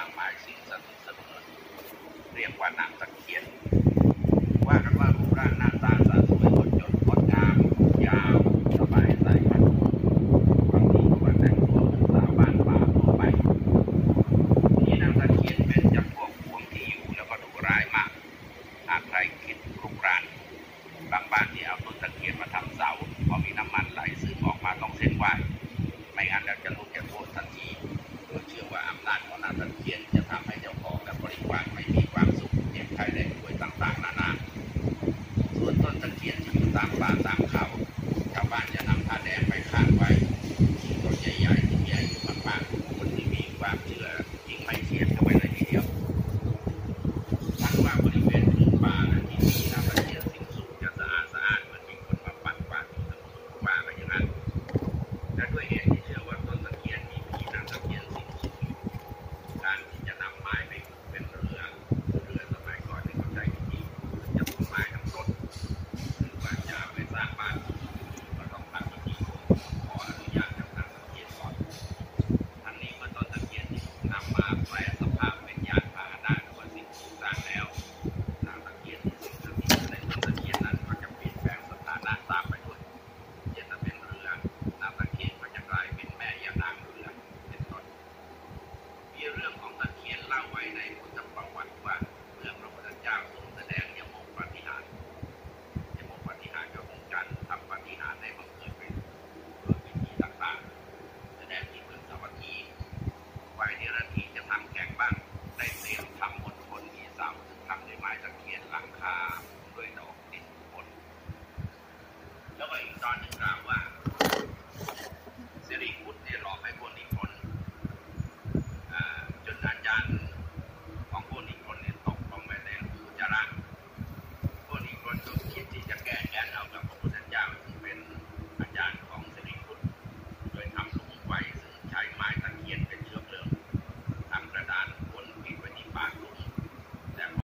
ามหมายสิ่งสนิสิทธิ์เสมอเรียกว่านางตะเคียน ว่ากันว่ารูปร่างหน้าตาสะสวยสดจดงดงามยาวสบายใจบางทีก็แต่งตัวเป็นสาวบ้านป่าตัวไปนี่นางตะเคียนเป็นจำพวกพวงที่อยู่แล้วก็ดุร้ายมาก หากใครคิดรุกรานบางบ้านที่เอาต้นตะเคียนมาทำเสาพอมีน้ำมันไหลซึมออกมาต้องเส้นไหว ตะเกียบที่อยู่ตามป่าตามเขาชาวบ้านจะนำผ้าแดงไปคาดไว้ตัวใหญ่ๆที่มีอายุมากๆคนที่มีความเชื่อยิ่งไม่เทียบจะไป เรื่องของตะเคียนเล่าไว้ในพุทธประวัติว่าเมื่อพระพุทธเจ้าทรงแสดงยมกปฏิหารยมกปฏิหารก็คงการทำปฏิหารในบังเกิดเป็นโดยวิธีต่างๆ แสดงที่เมืองสวัสดีฝ่ายเนรทีจะทำแข่งบ้างได้เตรียมทำมณฑลที่สามซึ่งทำด้วยไม้ตะเคียนหลังคาด้วยดอกติดบนแล้วก็อีกตอนหนึ่งกล่าวว่า He's a bad, I don't know.